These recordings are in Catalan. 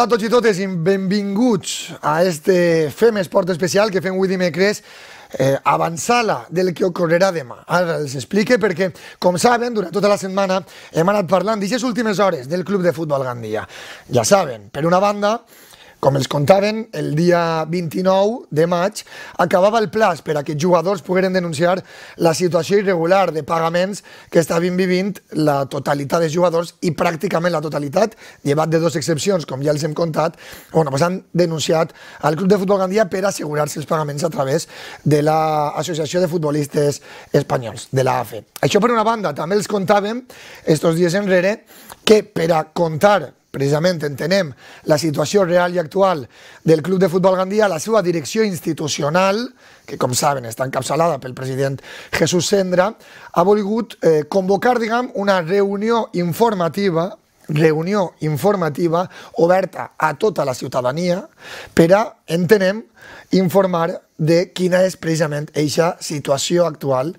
Hola a tots i totes i benvinguts a este Fem Esport especial que fem avui dimecres eh, avançada del que ocorrerà demà. Ara els explique perquè, com saben, durant tota la setmana hem anat parlant d'aquestes últimes hores del Club de Futbol Gandia. Ja saben, per una banda, com els contaven, el dia 29 de maig acabava el plaç per a que jugadors pogueren denunciar la situació irregular de pagaments que estaven vivint la totalitat dels jugadors i pràcticament la totalitat, llevat de dues excepcions, com ja els hem contat, bueno, pues han denunciat al Club de Futbol Gandia per assegurar-se els pagaments a través de l'Associació de Futbolistes Espanyols, de l'AFE. Això per una banda, també els contàvem estos dies enrere que per a comptar precisament entenem la situació real i actual del Club de Futbol Gandia, la seva direcció institucional, que com saben està encapçalada pel president Jesús Sendra, ha volgut eh, convocar, diguem, una reunió informativa reunió informativa oberta a tota la ciutadania per a, entenem, informar de quina és precisament eixa situació actual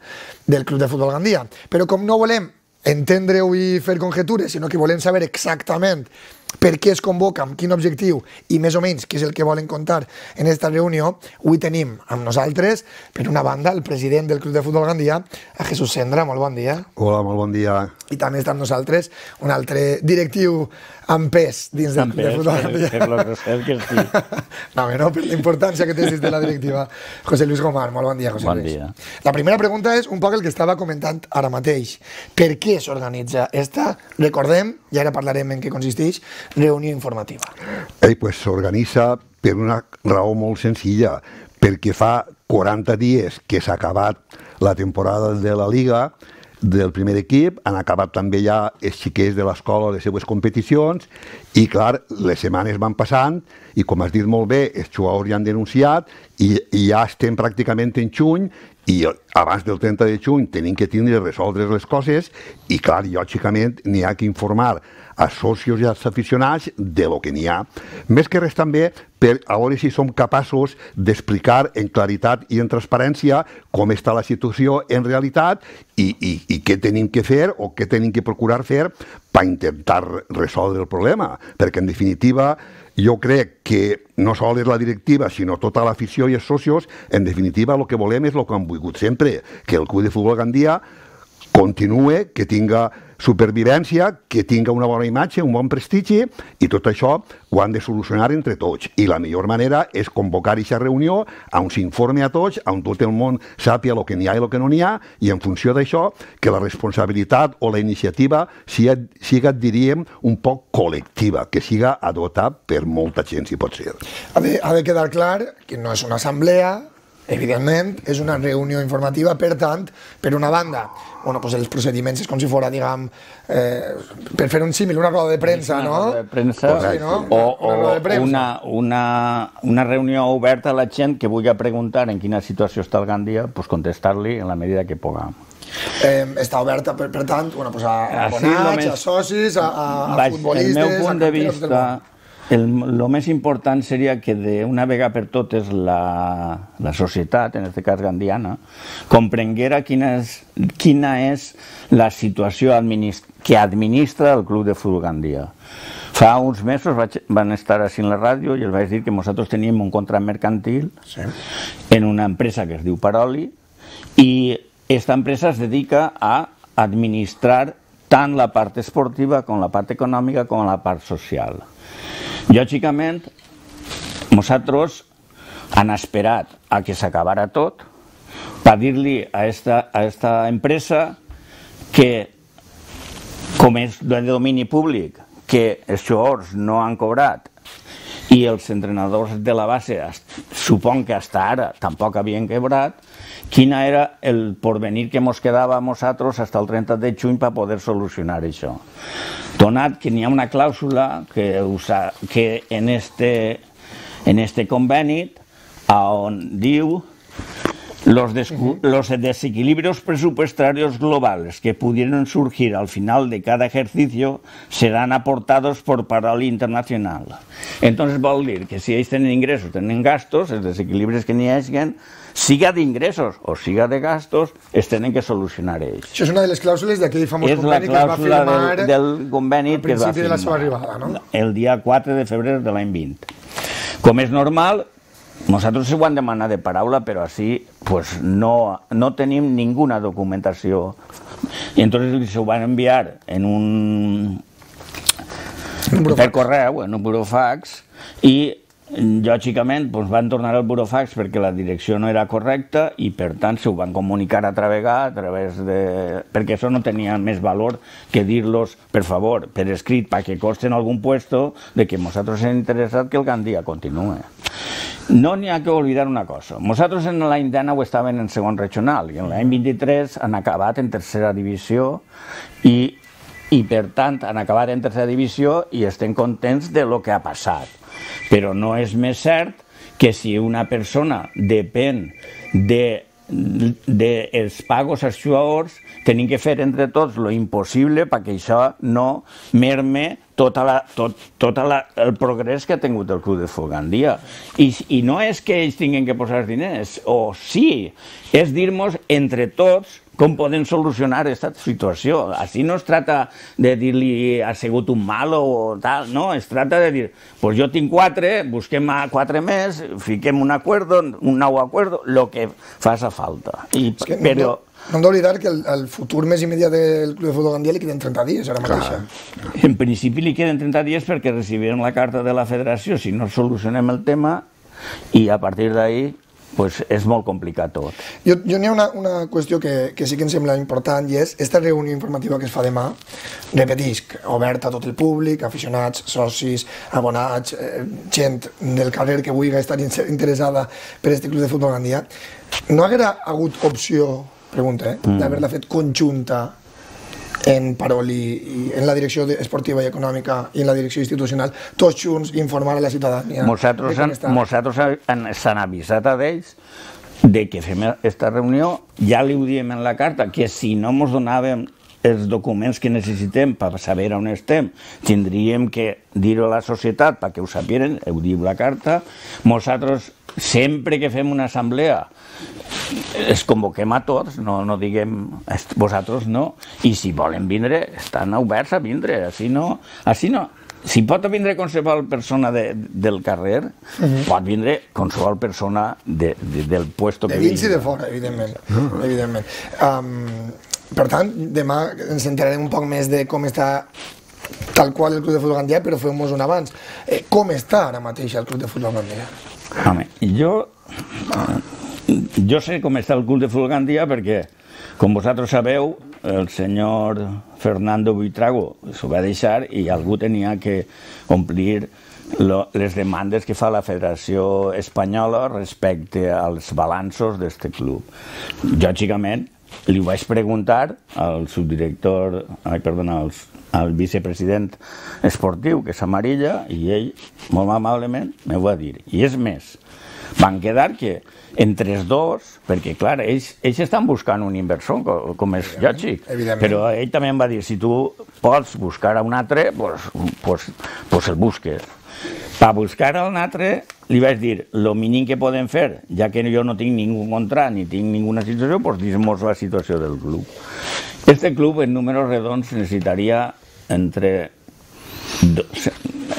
del Club de Futbol Gandia. Però com no volem entendre-ho i fer conjetures, sinó que volem saber exactament per què es convoca, amb quin objectiu i més o menys què és el que volen contar en aquesta reunió, avui tenim amb nosaltres, per una banda, el president del Club de Futbol Gandia, a Jesús Sendra, molt bon dia. Hola, molt bon dia. I també està amb nosaltres un altre directiu amb pes dins del Club de Futbol Gandia. Per lo que sí. no, no, per la importància que té de la directiva. José Luis Gomar, molt bon dia, José Bon Luis. dia. La primera pregunta és un poc el que estava comentant ara mateix. Per què s'organitza esta, recordem, i ara parlarem en què consisteix, reunió informativa? Ei, pues s'organitza per una raó molt senzilla, perquè fa 40 dies que s'ha acabat la temporada de la Liga, del primer equip, han acabat també ja els xiquets de l'escola les seues competicions i, clar, les setmanes van passant i, com has dit molt bé, els jugadors ja han denunciat i, i ja estem pràcticament en juny i abans del 30 de juny tenim que tindre resoldre les coses i, clar, lògicament n'hi ha que informar a socios i als aficionats de lo que n'hi ha. Més que res també per a veure si som capaços d'explicar en claritat i en transparència com està la situació en realitat i, i, i què tenim que fer o què tenim que procurar fer per intentar resoldre el problema. Perquè, en definitiva, jo crec que no sol és la directiva, sinó tota l'afició i els socios, en definitiva, el que volem és el que hem volgut sempre, que el Club de Futbol Gandia continue, que tinga supervivència, que tinga una bona imatge, un bon prestigi, i tot això ho han de solucionar entre tots. I la millor manera és convocar aquesta reunió on s'informe a tots, on tot el món sàpia el que n'hi ha i el que no n'hi ha, i en funció d'això, que la responsabilitat o la iniciativa siga, siga, diríem, un poc col·lectiva, que siga adoptada per molta gent, si pot ser. Ha de, ha de quedar clar que no és una assemblea, evidentment, és una reunió informativa, per tant, per una banda, bueno, pues els procediments és com si fora, diguem, eh, per fer un símil, una roda de premsa, Una no? roda de premsa Sí, no? o, una roda de o premsa. una, una, una reunió oberta a la gent que vulgui preguntar en quina situació està el Gandia, pues contestar-li en la medida que puguem. Eh, està oberta, per, per tant, bueno, pues a, abonats, a socis, a, a, a futbolistes... el meu punt a de vista. El, lo més important seria que d'una vegada per totes la, la societat, en aquest cas gandiana, comprenguera quina és, quina és la situació administ que administra el Club de Futbol Gandia. Fa uns mesos vaig, van estar així en la ràdio i els vaig dir que nosaltres teníem un contrat mercantil Sí. en una empresa que es diu Paroli i esta empresa es dedica a administrar tant la part esportiva com la part econòmica com la part social. Lògicament, nosaltres han esperat a que s'acabara tot per dir-li a esta, a empresa que, com és de domini públic, que els jugadors no han cobrat i els entrenadors de la base, supon que hasta ara tampoc havien quebrat, quina era el porvenir que mos quedava a nosaltres fins al 30 de juny per poder solucionar això. Donat que n'hi ha una clàusula que, usa, que en, este, en este conveni on diu Los, los, desequilibrios presupuestarios globales que pudieron surgir al final de cada ejercicio serán aportados por Parol Internacional. Entonces, vol dir que si ells tenen ingressos, tenen gastos, els desequilibris que n'hi hagin, siga d'ingressos o siga de gastos, es tenen que solucionar ells. Això és una de les clàusules d'aquell famós és conveni que es va firmar del, del conveni al que es va principi de la seva firmar arribada, no? el dia 4 de febrer de l'any 20. Com és normal, nosaltres ho han demanat de paraula, però així pues, no, no tenim ninguna documentació. I entonces se ho van enviar en un... per correu, en un burofax, i lògicament doncs, van tornar al burofax perquè la direcció no era correcta i per tant s'ho van comunicar altra vegada a través de... perquè això no tenia més valor que dir-los, per favor, per escrit, perquè costen algun puesto de que nosaltres hem interessat que el Gandia continuï. No n'hi ha que oblidar una cosa. Nosaltres en l'any 19 estaven en segon regional i en l'any 23 han acabat en tercera divisió i, i per tant han acabat en tercera divisió i estem contents de lo que ha passat però no és més cert que si una persona depèn de dels de pagos als jugadors tenim que fer entre tots lo impossible perquè això no merme tota la, tot, tot la, el progrés que ha tingut el club de Fogandia. I, I no és que ells tinguin que posar diners, o sí, és dir-nos entre tots com podem solucionar aquesta situació. Així no es tracta de dir-li ha sigut un malo o tal, no, es tracta de dir, pues jo tinc quatre, busquem a quatre més, fiquem un acord, un nou acord, el que faça falta. I, que però... No, hem d'oblidar que el, el futur més immediat del Club de Futbol Gandia li queden 30 dies ara mateix. En principi li queden 30 dies perquè recibirem la carta de la federació si no solucionem el tema i a partir d'ahir pues és molt complicat tot. Jo, jo n'hi ha una, una qüestió que, que sí que em sembla important i és esta reunió informativa que es fa demà, repetisc, oberta a tot el públic, aficionats, socis, abonats, eh, gent del carrer que vulgui estar interessada per aquest club de futbol gandia, no haguera hagut opció, pregunta, eh, mm. d'haver-la fet conjunta en Paroli, i en la direcció esportiva i econòmica i en la direcció institucional, tots junts informar a la ciutadania. Nosaltres, han, s'han avisat a ells de que fem aquesta reunió, ja li ho diem en la carta, que si no ens donàvem els documents que necessitem per saber on estem, tindríem que dir-ho a la societat perquè ho sapien, ho diu la carta. Nosaltres, sempre que fem una assemblea, es convoquem a tots, no, no diguem vosaltres no, i si volen vindre, estan oberts a vindre, així no, així no, si pot vindre qualsevol persona de, del carrer, uh -huh. pot vindre qualsevol persona de, de, del puesto de que vingui. De dins i de fora, evidentment. Uh -huh. evidentment. Um, per tant, demà ens enterarem un poc més de com està tal qual el Club de Futbol Gandia, però fem-nos un abans. Eh, com està ara mateix el Club de Futbol Gandia? Home, jo jo sé com està el cul de Fulgandia perquè, com vosaltres sabeu, el senyor Fernando Buitrago s'ho va deixar i algú tenia que omplir lo, les demandes que fa la Federació Espanyola respecte als balanços d'aquest club. Lògicament, li vaig preguntar al subdirector, ai, perdona, al, al vicepresident esportiu, que és Amarilla, i ell, molt amablement, me va dir. I és més, van quedar que entre els dos, perquè clar, ells, ells estan buscant un inversor, com, com és lògic, però ell també em va dir, si tu pots buscar a un altre, pues, pues, pues el busques. Per buscar a un altre, li vaig dir, el mínim que podem fer, ja que jo no tinc ningú contrat ni tinc ninguna situació, pues dir-nos la situació del club. Este club, en números redons, necessitaria entre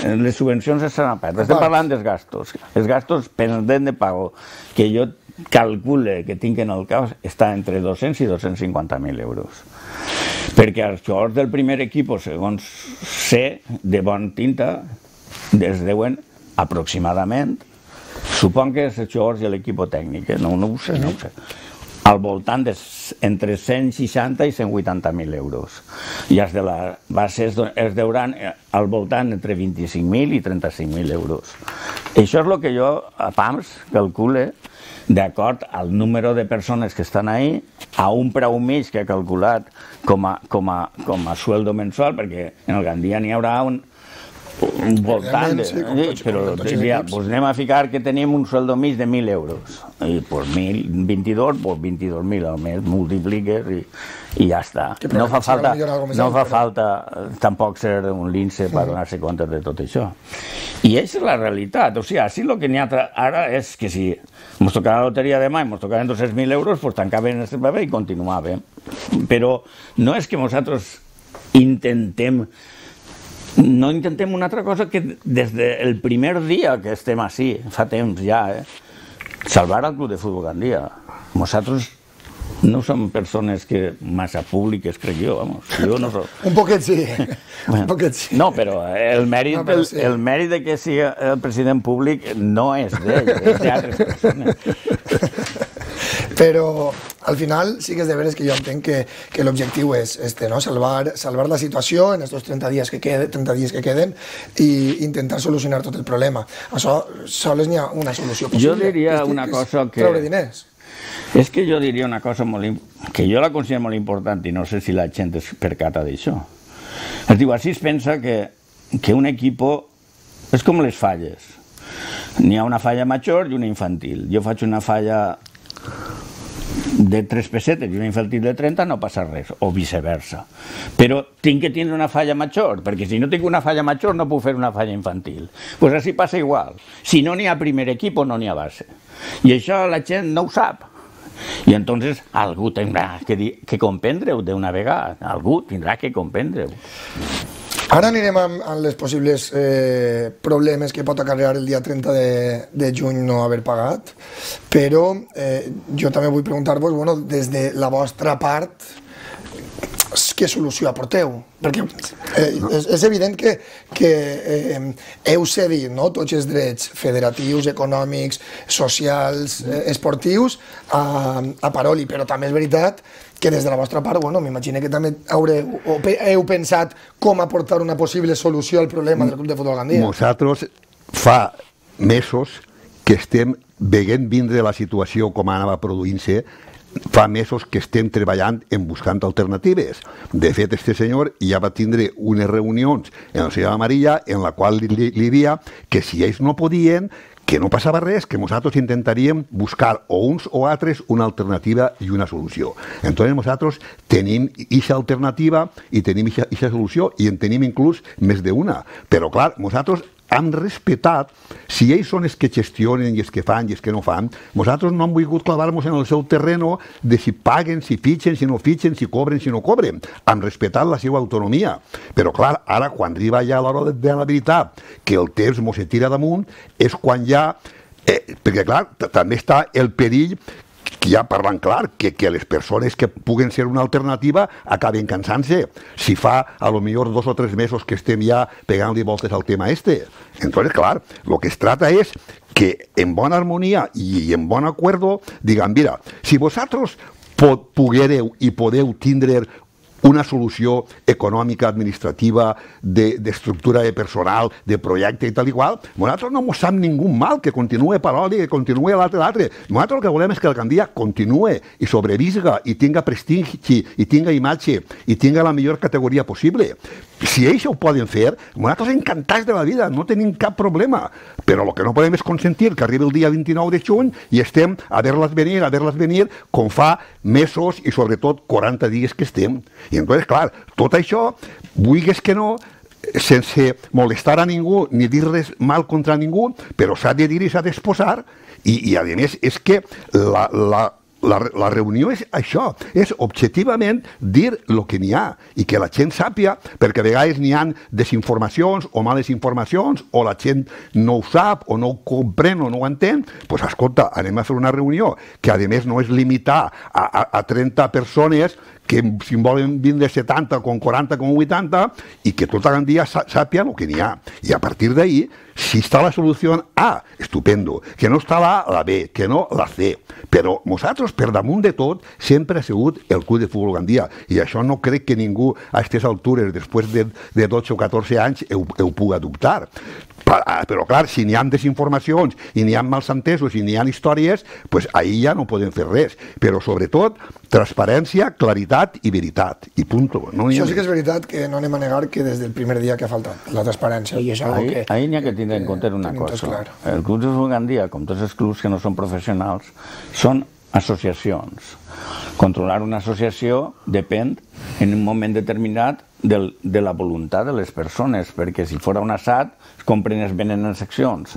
les subvencions estan a part. Estem parlant dels gastos. Els gastos pendent de pago que jo calcule que tinc en el cap està entre 200 i 250.000 euros. Perquè els jugadors del primer equip, segons sé, de bon tinta, es deuen aproximadament, supon que els jugadors i l'equip tècnic, eh? no, no ho sé, no ho sé al voltant de entre 160 i 180.000 euros. I els de la base es, deuran eh, al voltant entre 25.000 i 35.000 euros. Això és el que jo a PAMS calcule d'acord al número de persones que estan ahí, a un preu mig que he calculat com a, com a, com a sueldo mensual, perquè en el Gandia n'hi haurà un voltant, Sí, com tots- però com tots els ja, pues anem a ficar que tenim un sueldo mig de 1.000 euros. I pues 1.000, 22, pues 22.000 al mes, multipliques i, i ja està. No fa falta, no fa però- falta eh, tampoc ser un lince per donar-se compte de tot això. I és la realitat. O sigui, així el que n'hi ha ara és que si ens tocava la loteria demà i ens tocaven 200.000 euros, pues tancaven el servei i continuàvem. Però no és que nosaltres intentem no intentem una altra cosa que des del primer dia que estem així, fa temps ja, eh, salvar el Club de Futbol Gandia. Nosaltres no som persones que massa públiques, crec jo, vamos. Jo no soc... Un poquet sí, un poquet sí. No, però el mèrit, No, però el, sí. el mèrit de que sigui el president públic no és d'ell, és d'altres persones. Però al final sí que és de veres que jo entenc que, que l'objectiu és este, no? salvar, salvar la situació en estos 30 dies que queden, 30 dies que queden i intentar solucionar tot el problema. Això sols n'hi ha una solució possible. Jo diria que una cosa que- Treure diners. És que jo diria una cosa molt, que jo la considero molt important i no sé si la gent es percata d'això. Es diu, així es pensa que, que un equipo és com les falles. N'hi ha una falla major i una infantil. Jo faig una falla de 3 pessetes i una infantil de 30 no passa res, o viceversa. Però tinc que tindre una falla major, perquè si no tinc una falla major no puc fer una falla infantil. Doncs pues així passa igual. Si no n'hi ha primer equip no n'hi ha base. I això la gent no ho sap. I entonces algú tindrà que, dir, que comprendre-ho d'una vegada. Algú tindrà que comprendre-ho. Ara anirem amb, amb les possibles eh, problemes que pot acarrear el dia 30 de, de juny no haver pagat, però eh, jo també vull preguntar-vos, bueno, des de la vostra part, què solució aporteu? Perquè eh, és, és evident que, que eh, heu cedit no? tots els drets federatius, econòmics, socials, eh, esportius a, a Paroli, però també és veritat que des de la vostra part, bueno, m'imagino que també haureu, o heu pensat com aportar una possible solució al problema del Club de Futbol Gandia. Nosaltres fa mesos que estem veient vindre la situació com anava produint-se fa mesos que estem treballant en buscant alternatives. De fet, este senyor ja va tindre unes reunions en la ciutat amarilla en la qual li, li, li dia que si ells no podien, que no passava res, que nosaltres intentaríem buscar o uns o altres una alternativa i una solució. Entonces nosaltres tenim aquesta alternativa i tenim aquesta solució i en tenim inclús més d'una. Però clar, nosaltres hem respetat, si ells són els que gestionen i els que fan i els que no fan, nosaltres no hem volgut clavar-nos en el seu terreno de si paguen, si fitxen, si no fitxen, si cobren, si no cobren. Hem respetat la seva autonomia. Però clar, ara quan arriba ja l'hora de, la veritat, que el temps mos se tira damunt, és quan ja... Eh, perquè clar, també està el perill ja parlant clar, que, que les persones que puguen ser una alternativa acaben cansant-se. Si fa a lo millor dos o tres mesos que estem ja pegant-li voltes al tema este. Entonces, clar, lo que es trata és que en bona harmonia i en bon acuerdo digan, mira, si vosaltres po poguereu i podeu tindre una solució econòmica, administrativa, d'estructura de, de personal, de projecte i tal i qual, nosaltres no ens sap ningú mal que continue Paroli, que continue l'altre l'altre. Nosaltres el que volem és que el Gandia continue i sobrevisga i tinga prestigi i tinga imatge i tinga la millor categoria possible. Si ells ho poden fer, nosaltres encantats de la vida, no tenim cap problema. Però el que no podem és consentir que arribi el dia 29 de juny i estem a veure-les venir, a veure-les venir, com fa mesos i sobretot 40 dies que estem. I entonces, clar, tot això, vulguis que no, sense molestar a ningú ni dir res mal contra ningú, però s'ha de dir i s'ha d'exposar i, i a més és que la, la, la, la reunió és això, és objectivament dir el que n'hi ha i que la gent sàpia, perquè a vegades n'hi han desinformacions o males informacions o la gent no ho sap o no ho comprèn o no ho entén, doncs pues, escolta, anem a fer una reunió que a més no és limitar a, a, a 30 persones que si en volen vindre 70, com 40, com 80, i que tota la dia sàpia el que n'hi ha. I a partir d'ahir, si está la solució A, estupendo, que no està la la B, que no la C, però nosaltres, per damunt de tot, sempre ha sigut el club de futbol Gandia, i això no crec que ningú a aquestes altures, després de, de 12 o 14 anys, ho, ho puga dubtar. Pa- Però, clar, si n'hi ha desinformacions i n'hi ha malsentesos i n'hi ha històries, pues ahir ja no podem fer res. Però, sobretot, transparència, claritat i veritat. I punto. No Això sí que és veritat que no anem a negar que des del primer dia que ha faltat la transparència i és algo Ahí, que... ahí n'hi ha que tindre en compte una cosa. clar. El Club de Futbol Gandia, com tots els clubs que no són professionals, són associacions. Controlar una associació depèn en un moment determinat del, de la voluntat de les persones, perquè si fora un assat es compren es venen en seccions.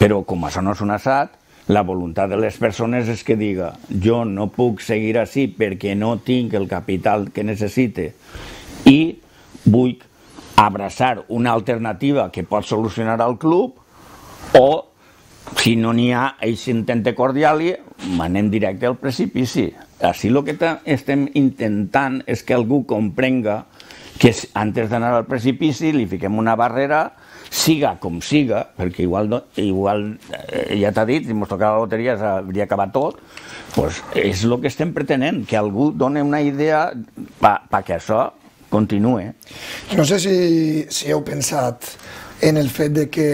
Però com això no és un assat, la voluntat de les persones és que diga jo no puc seguir així perquè no tinc el capital que necessite i vull abraçar una alternativa que pot solucionar al club o si no n'hi ha, ells intenten cordial i anem directe al precipici. Així el que estem intentant és que algú comprenga que antes d'anar al precipici li fiquem una barrera, siga com siga, perquè igual, no, igual eh, ja t'ha dit, si mos tocava la loteria s'hauria acabat tot, pues és el que estem pretenent, que algú doni una idea que això continue. No sé si, si heu pensat en el fet de que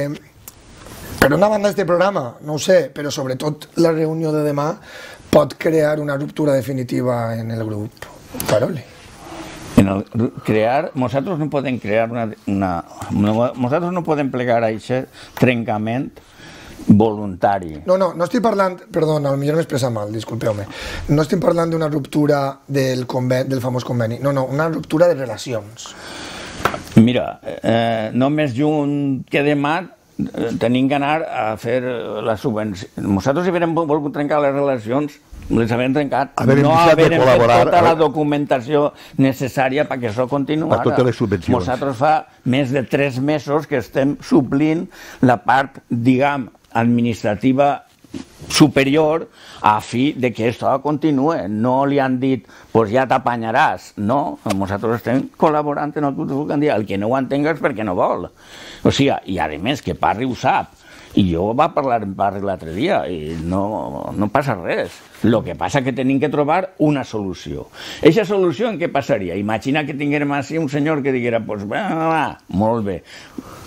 per una banda este programa, no ho sé, però sobretot la reunió de demà pot crear una ruptura definitiva en el grup Paroli. En el, crear, nosaltres no podem crear una, una no, nosaltres no podem plegar a aquest trencament voluntari. No, no, no estic parlant, perdona, potser m'he expressat mal, disculpeu-me. No estic parlant d'una ruptura del, conven, del famós conveni, no, no, una ruptura de relacions. Mira, eh, només junt que demà tenim que anar a fer la subvenció. Nosaltres si havíem volgut trencar les relacions, les havíem trencat. Havíem no havíem fet tota la eh? documentació necessària perquè això continuara. A totes les subvencions. Nosaltres fa més de tres mesos que estem suplint la part, diguem, administrativa superior a fi de que això continue. No li han dit, pues ja t'apanyaràs. No, nosaltres estem col·laborant en el Gandia. El que no ho entenga és perquè no vol. O sigui, i a més, que Parri ho sap. I jo va parlar amb Parri l'altre dia i no, no passa res. El que passa que tenim que trobar una solució. Eixa solució en què passaria? Imagina que tinguérem així un senyor que diguera, pues, va, va, va, molt bé,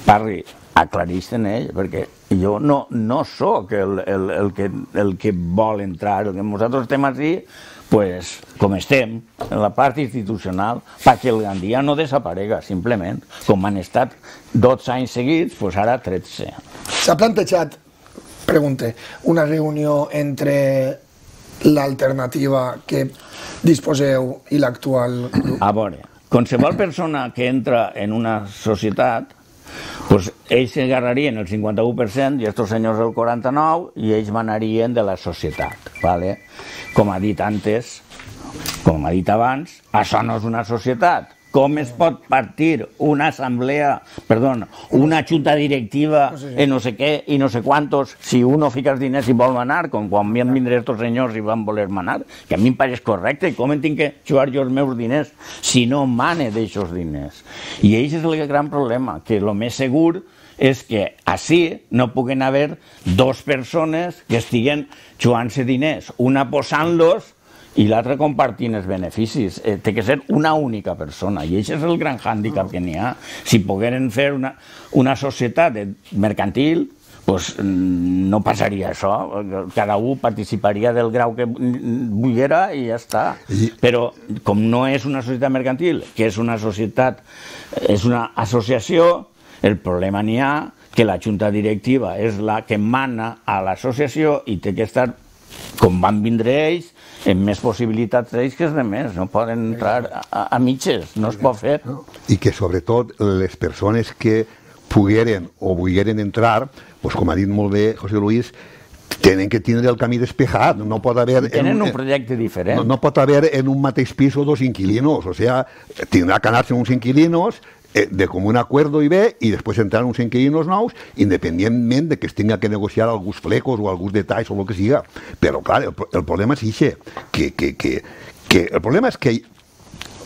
Parri, aclarís en ell, perquè jo no, no sóc el, el, el, que, el que vol entrar, el que nosaltres estem així, pues, com estem, en la part institucional, perquè el Gandia no desaparega, simplement. Com han estat 12 anys seguits, pues ara 13. S'ha plantejat, pregunte, una reunió entre l'alternativa que disposeu i l'actual? A veure, qualsevol persona que entra en una societat, pues ells s'agarrarien el 51% i estos senyors el 49% i ells manarien de la societat. ¿vale? Com ha dit antes, com ha dit abans, això no és una societat. Com es pot partir una assemblea, perdó, una junta directiva en no sé què i no sé quantos si uno fica els diners i vol manar, com quan van vindre estos senyors i van voler manar, que a mi em pareix correcte, com em tinc que jugar jo els meus diners si no mane d'aixòs diners? I això és el gran problema, que el més segur és que així no puguen haver dos persones que estiguen jugant-se diners, una posant-los i l'altra compartint els beneficis. Eh, té que ser una única persona, i això és el gran hàndicap que n'hi ha. Si pogueren fer una, una societat mercantil, pues, mm, no passaria això. Cada un participaria del grau que volguera i ja està. Però com no és una societat mercantil, que és una societat, és una associació, el problema n'hi ha que la junta directiva és la que mana a l'associació i té que estar, com van vindre ells, amb més possibilitats d'ells que els demés. No poden entrar a, a mitges, no es pot fer. i que sobretot les persones que pogueren o volgueren entrar, doncs com ha dit molt bé José Luis, tenen que tindre el camí despejat, no pot haver... en Tenen un projecte diferent. No, no pot haver en un mateix piso dos inquilinos, o sea, tindrà que anar-se uns inquilinos eh, de común acuerdo i bé, i després entrar uns inquilinos nous, independentment de que es tinga que negociar alguns flecos o alguns detalls o el que siga. Però, clar, el, el problema és ixe, que, que, que, que el problema és que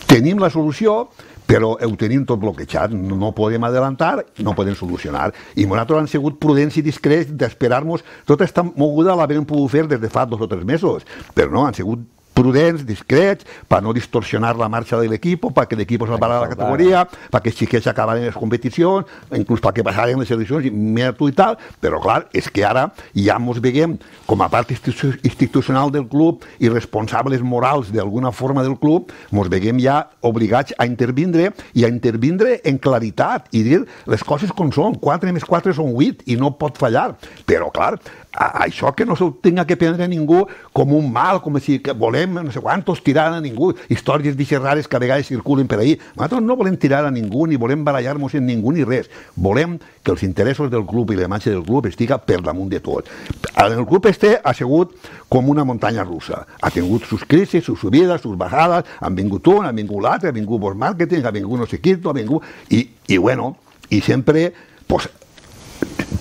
tenim la solució, però ho tenim tot bloquejat, no, podem adelantar, no podem solucionar. I nosaltres han sigut prudents i discrets d'esperar-nos tota aquesta moguda l'havíem pogut fer des de fa dos o tres mesos, però no, han sigut prudents, discrets, per no distorsionar la marxa de l'equip, perquè l'equip salvarà la categoria, perquè els xiquets acabaran les competicions, inclús perquè passaren les eleccions tu i tal, però clar, és que ara ja ens veiem com a part institu institucional del club i responsables morals d'alguna forma del club, ens veiem ja obligats a intervindre i a intervindre en claritat i dir les coses com són. 4 més 4 són 8 i no pot fallar. Però, clar, a, això que no s'ho tinga que prendre ningú com un mal, com si que volem no sé quantos tirar a ningú, històries d'ixes rares que a vegades circulen per ahir. Nosaltres no volem tirar a ningú, ni volem barallar-nos en ningú ni res. Volem que els interessos del club i la imatge del club estiga per damunt de tot. El club este ha sigut com una muntanya russa. Ha tingut sus crisis, sus subides, sus bajades, han vingut un, han vingut l'altre, ha vingut vos marketing, ha vingut no sé qui, ha vingut... I, i bueno, i sempre pues,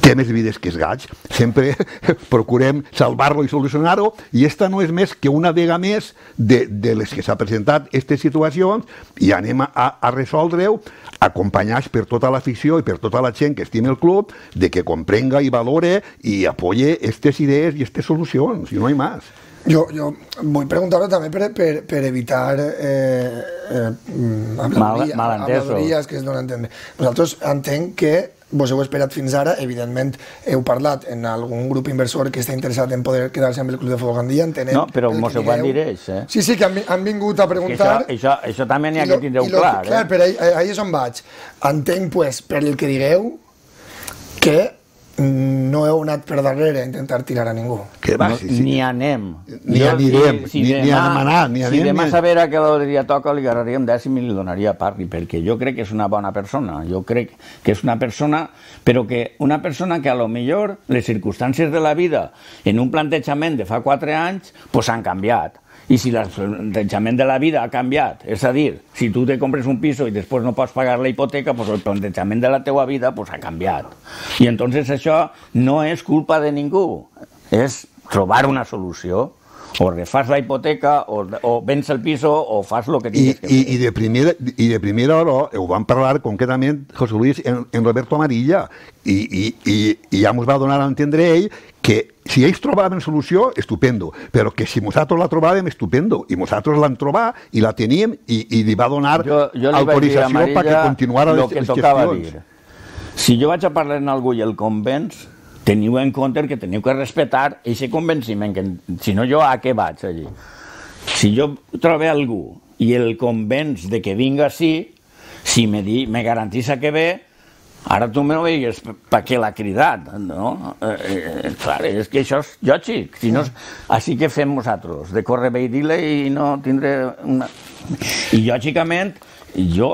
té més vides que els gats, sempre procurem salvar-lo i solucionar-ho, i esta no és més que una vega més de, de les que s'ha presentat aquestes situacions i anem a, a resoldre-ho acompanyats per tota l'afició i per tota la gent que estima el club de que comprenga i valore i apoye aquestes idees i aquestes solucions, i no hi més. Jo, jo vull preguntar-ho també per, per, per evitar eh, eh, malentesos. que es donen a entendre. Vosaltres entenc que vos heu esperat fins ara, evidentment heu parlat en algun grup inversor que està interessat en poder quedar-se amb el Club de Futbol Gandia, entenem... No, però mos ho van dir ells, eh? Sí, sí, que han, han vingut a preguntar... Això, això, això també n'hi ha que tindreu clar, eh? Clar, però ahí, ahí és on vaig. Entenc, pues, per el que digueu, que no heu anat per darrere a intentar tirar a ningú. Que va, no, sí, sí. Ni anem. Ni Jo, anirem, si, si ni- ni demà, anem a anar, ni Si anem demà ni- sabera que la loteria toca, li agarraríem dècim i li donaria a Parri, perquè jo crec que és una bona persona. Jo crec que és una persona, però que una persona que a lo millor les circumstàncies de la vida en un plantejament de fa quatre anys pues, han canviat. I si el plantejament de la vida ha canviat, és a dir, si tu te compres un piso i després no pots pagar la hipoteca, pues el plantejament de la teua vida pues, ha canviat. I entonces això no és culpa de ningú, és trobar una solució. O refas la hipoteca, o, o vens el piso, o fas el que I, tingues que i, fer. i, de primera, I de primera hora ho van parlar concretament José Luis en, en Roberto Amarilla i, i, i, i ja ens va donar a entendre ell que si ells trobaven solució, estupendo, però que si nosaltres la trobàvem, estupendo, i nosaltres l'han trobat i la teníem i, i li va donar Jo, jo autorització perquè continuara les, que les gestions. dir. Si jo vaig a parlar amb algú i el convenç, teniu en compte que teniu que respectar aquest convenciment, que si no jo a què vaig allí? Si jo trobo algú i el convenç de que vinga així, si me, di, me garantissa que ve, ara tu me veigues per què l'ha cridat, no? Eh, eh, clar, és que això és lògic. Si no, així que fem nosaltres, de córrer bé i dir-li i no tindre una... I lògicament, jo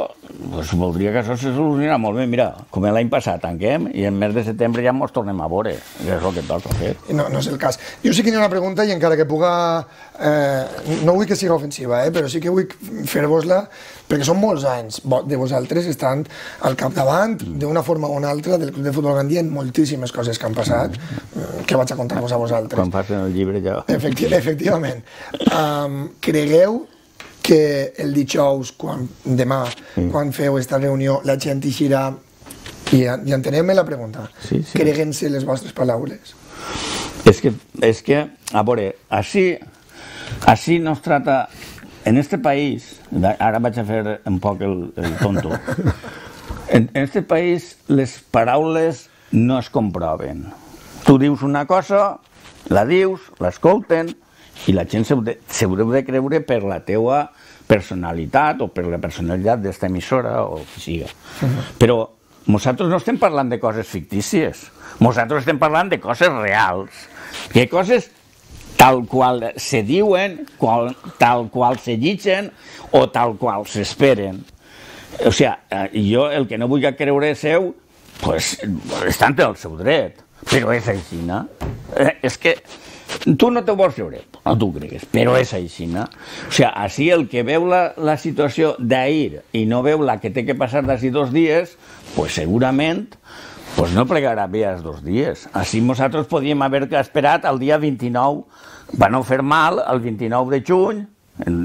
pues, voldria que això se solucionara molt bé. Mira, com l'any passat tanquem i en mes de setembre ja ens tornem a veure. És el que toca fer. No, no és el cas. Jo sí que hi ha una pregunta i encara que puga... Eh, no vull que sigui ofensiva, eh, però sí que vull fer-vos-la perquè són molts anys de vosaltres estant al capdavant d'una forma o una altra del Club de Futbol Gandia en moltíssimes coses que han passat eh, que vaig a contar-vos a vosaltres. Quan facin el llibre ja... Efecti efectivament. Um, cregueu que el dijous, quan, demà, mm. quan feu esta reunió, la gent eixirà i, i entenem la pregunta. Sí, sí. Creguem-se les vostres paraules. És que, és que, a veure, així, així no es trata... En este país, ara vaig a fer un poc el, el tonto, en, en este país les paraules no es comproven. Tu dius una cosa, la dius, l'escolten, i la gent s'ho de, deu de creure per la teua personalitat o per la personalitat d'esta emissora o que siga. Però nosaltres no estem parlant de coses fictícies, nosaltres estem parlant de coses reals, que coses tal qual se diuen, qual, tal qual se llitgen o tal qual s'esperen. O sigui, eh, jo el que no vull creure seu, pues, està en el seu dret, però és així, no? Eh, és que tu no te vols creure, no t'ho cregues, però és així, no? O sigui, així el que veu la, la situació d'ahir i no veu la que té que passar d'ací dos dies, pues segurament pues no plegarà bé els dos dies. Així nosaltres podíem haver esperat el dia 29, va no fer mal, el 29 de juny,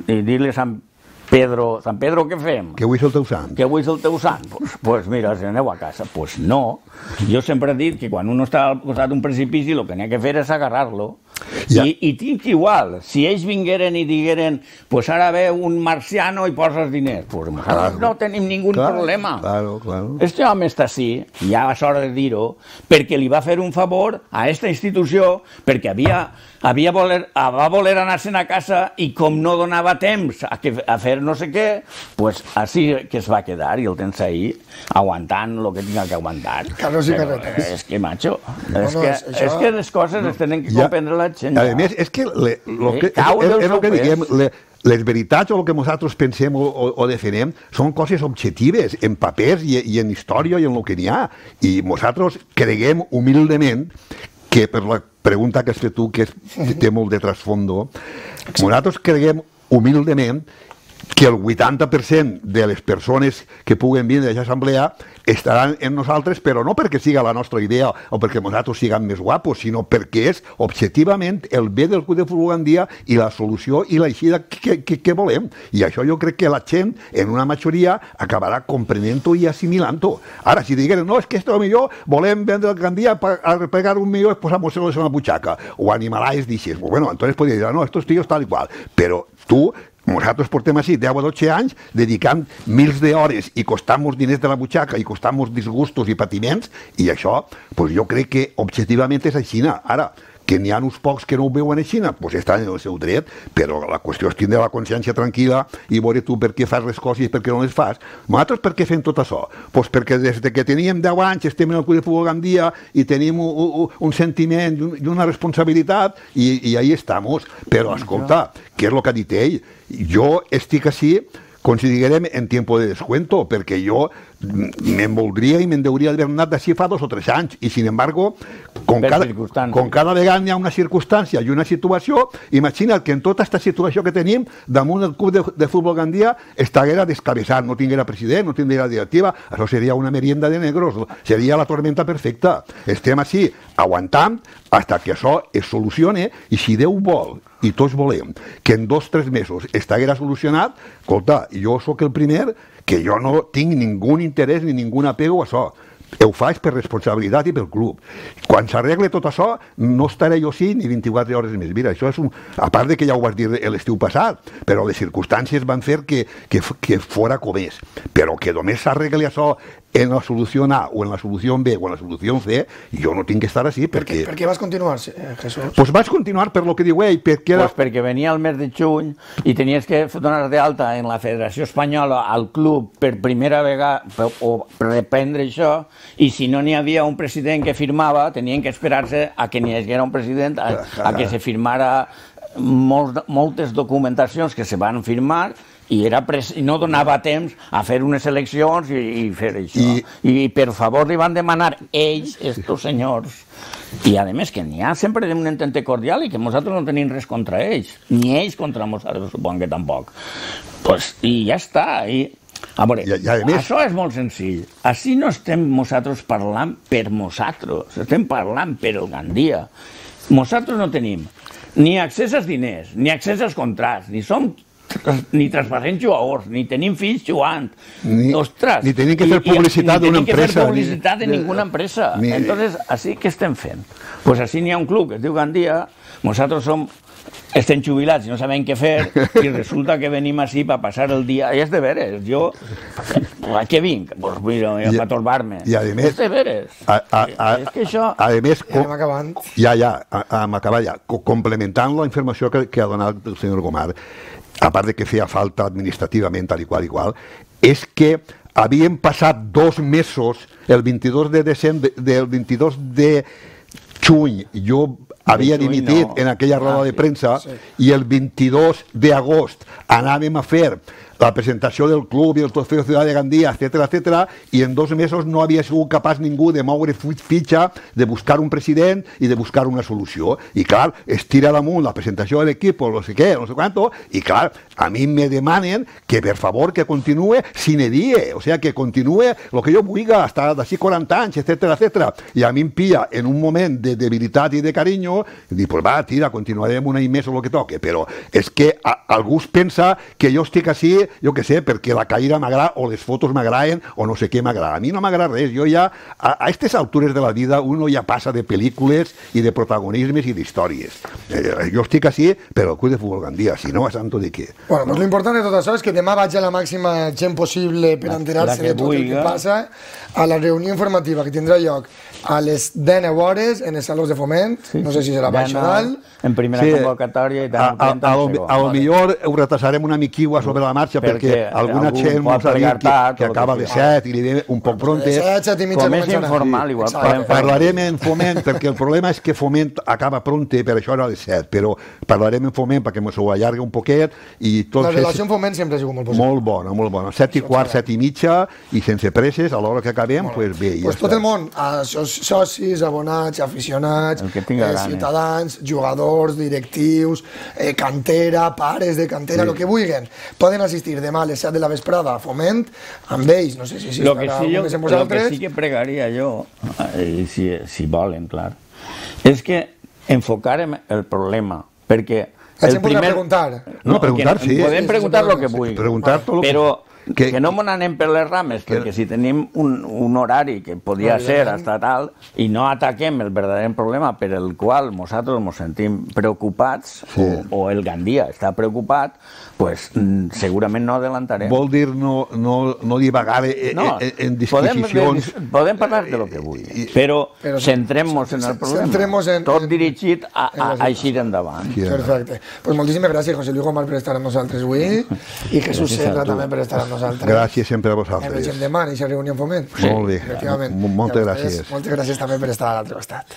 i dir-les amb Pedro, Sant Pedro, què fem? Que avui és el teu sant. que avui és el teu sant? Pues, pues mira, si aneu a casa. Pues no. Jo sempre he dit que quan un està al costat d'un precipici el que n'hi ha que fer és agarrar-lo. Ja. I, I tinc igual, si ells vingueren i digueren pues ara ve un marciano i poses diners, pues Claro. no tenim ningú Claro, problema. claro, claro. Este home està així, ja és hora de dir-ho, perquè li va fer un favor a aquesta institució, perquè havia, havia voler, va voler anar-se'n a casa i com no donava temps a, que, a fer no sé què, pues així que es va quedar i el tens ahí aguantant el que tinga que aguantar. Carlos i carretes. És que, macho, No, és, no, que, és- això- és que les coses es tenen que Ja. comprendre la gent. A més, és que, le, lo que cau és, és el que diguem, le, les veritats o el que nosaltres pensem o, o, o defenem són coses objectives, en papers i, i en història i en el que n'hi ha. I nosaltres creguem humilment que per la pregunta que has fet tu, que és, que té molt de trasfondo, nosaltres creguem humilment que el 80% de les persones que puguen vindre a aquesta assemblea estaran en nosaltres, però no perquè siga la nostra idea o perquè nosaltres siguem més guapos, sinó perquè és objectivament el bé del club de futbol Gandia i la solució i l'eixida que, que, que volem. I això jo crec que la gent, en una majoria, acabarà comprenent-ho i assimilant-ho. Ara, si digueren, no, és que esto millor volem vendre el Gandia a pegar un millor i posar-nos en la butxaca, o animalais dices, bueno, entonces podria dir, no, estos tíos tal i qual, però tu nosaltres portem així 10 o 12 anys dedicant mils d'hores i costant-nos diners de la butxaca i costant-nos disgustos i patiments i això, pues jo crec que objectivament és així. Ara, que n'hi ha uns pocs que no ho veuen així, doncs estan en el seu dret, però la qüestió és tindre la consciència tranquil·la i veure tu per què fas les coses i per què no les fas. Nosaltres per què fem tot això? Pues perquè des de que teníem 10 anys estem en el Club de Futbol Gandia i tenim un, un, un sentiment i un- i una responsabilitat i, i ahí estamos. Però, escolta, què és el que ha dit ell? Jo estic així com si diguérem en tiempo de descuento, perquè jo me'n voldria i me'n hauria d'haver anat d'ací fa dos o tres anys, i sin embargo, Per cada, com cada vegada hi ha una circumstància i una situació, imagina't que en tota aquesta situació que tenim, damunt del club de, de futbol Gandia, estaguera descabeçat, no tinguera president, no tinguera directiva, això seria una merienda de negros, seria la tormenta perfecta. Estem així, aguantant, hasta que això es solucione, i si Déu vol, i tots volem, que en dos o tres mesos estaguera solucionat, escolta, jo sóc el primer que jo no tinc ningú interès ni ningú apego a això. Ho faig per responsabilitat i pel club. Quan s'arregle tot això, no estaré jo sí ni 24 hores més. Mira, això és un... A part de que ja ho vas dir l'estiu passat, però les circumstàncies van fer que, que, que fora com és. Però que només s'arregli això en la solució A o en la solució B o en la solució C, jo no tinc que estar així Per què, perquè... per què vas continuar, eh, Jesús? Pues vaig continuar per lo que diu ell, perquè era... Pues perquè venia el mes de juny i tenies que donar d'alta en la Federació Espanyola al club per primera vegada per- o reprendre això i si no n'hi havia un president que firmava tenien que esperar-se a que n'hi haguera un president a, a que se firmara molts, moltes documentacions que se van firmar i, era pres no donava temps a fer unes eleccions i, i fer això. I- I, I per favor li van demanar ells, estos senyors, i a més que n'hi ha sempre un entente cordial i que nosaltres no tenim res contra ells, ni ells contra nosaltres, supon que tampoc. Pues, I ja està. I, a veure, I- i a més- això és molt senzill. Així no estem nosaltres parlant per nosaltres, estem parlant per el Gandia. Nosaltres no tenim ni accés als diners, ni accés als contrats, ni som ni transparents jugadors, ni tenim fills jugant. Ni- Ostres, ni tenim que fer publicitat ni d'una tenim que empresa, ni- publicitat de ni- ninguna empresa. ni- Entonces, així que estem fent? Pues així n'hi ha un club que es diu Gandia, nosaltres som estem jubilats i no sabem què fer i resulta que venim així per passar el dia i és de veres, jo a què vinc? Pues mira, I- a torbar-me i a més- és de veres A, a, a, és que això a més, Ja anem acabant. Ja, ja, a, a acabar ja. Co- Complementant la informació que, que ha donat el senyor Gomar, a part de que feia falta administrativament, tal i qual, igual, és que havien passat dos mesos, el 22 de desembre, del 22 de juny, jo havia dimitit no. en aquella roda Ah, de premsa Sí. i el 22 d'agost anàvem a fer la presentació del club i el trofeu Ciutat de Gandia, etc etc. i en dos mesos no havia sigut capaç ningú de moure fi- fitxa, de buscar un president i de buscar una solució. I clar, es tira damunt la presentació de l'equip no sé què, no sé quanto, i clar, a mi me demanen que per favor que continue sine die, o sea, que continue el que jo vulgui hasta d'ací 40 anys, etc etc. I a mi em pilla en un moment de debilitat i de carinyo, i dic, pues va, tira, continuarem un any més o el que toque, però és que a, algú pensa que jo estic així jo que sé, perquè la caïra m'agrada o les fotos m'agraden o no sé què m'agrada. A mi no m'agrada res. Jo ja, a, a aquestes altures de la vida, uno ja passa de pel·lícules i de protagonismes i d'històries. Eh, jo estic així per al club de futbol Gandia, si no, a santo de què. Bueno, pues lo important de tot això és que demà vaig a la màxima gent possible per enterar-se de tot el que passa a la reunió informativa que tindrà lloc a les 19 hores en els salons de foment, sí, no sé si serà baix o dalt. En primera sí, convocatòria i tant. A, a, a, lo, a lo millor ho retrasarem una miquigua sobre la marxa perquè, perquè alguna gent mos ha dit que, que acaba de 7 i li ve un poc pronte. De 7, 7 i mitja Com és informal, igual. Pa, parlarem en foment, perquè el problema és que foment acaba pronte, per això era de 7, però parlarem en foment perquè ens ho allarga un poquet i tot... La relació en foment sempre ha sigut molt positiva. Molt bona, molt bona. 7 i quart, 7 i mitja i sense presses, a l'hora que acabem, doncs pues bé. Pues tot el món, socis, abonats, aficionats, eh, ciutadans, jugadors, directius, eh, cantera, pares de cantera, sí. el que vulguin. Poden assistir demà a les 7 de la vesprada a Foment, amb ells, no sé si, si lo que sí, jo, lo que sí que pregaria jo, eh, si, si volen, clar, és que enfocarem el problema, perquè el primer... preguntar. No, preguntar, sí. Podem preguntar el que vulgui. Preguntar tot però que, que no me n'anem per les rames, que, perquè si tenim un, un horari que podia no, ser estatal i no ataquem el verdader problema per el qual nosaltres ens sentim preocupats, sí. o, o el Gandia està preocupat, pues, mm, segurament no adelantarem. Vol dir no, no, no divagar en, no, en, en disquisicions... Podem, podem parlar de lo que vulgui, però, però centrem-nos en el problema, en, tot en, dirigit a, a, a així d'endavant. Sí, Perfecte. Pues moltíssimes gràcies, José Luis Gomar, per estar amb nosaltres avui, i Jesús Serra també per estar amb nosaltres. Gràcies sempre a vosaltres. Ens veiem demà en aquesta reunió en foment. Sí, Molt bé. Moltes gràcies. Moltes gràcies també per estar a l'altre costat.